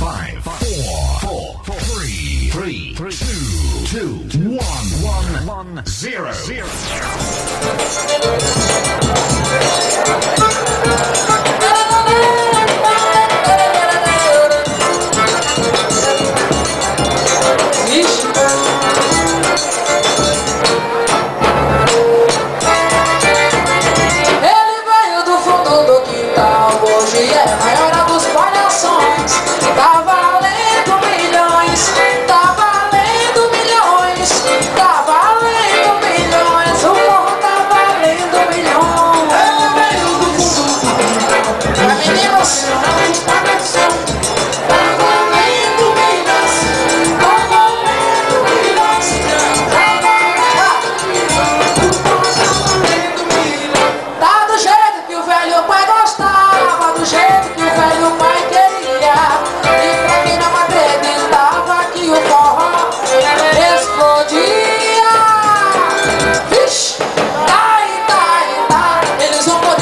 five, four, four, three, three, two, two, one, one, one, zero, zero.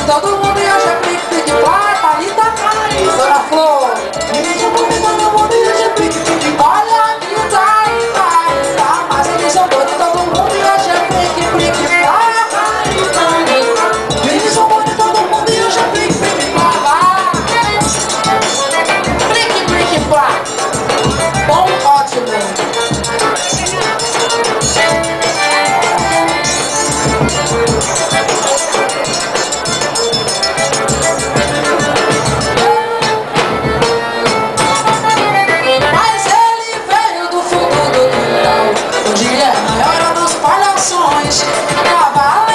だと Gente, gravar.